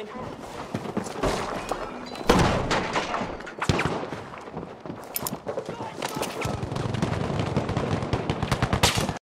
again?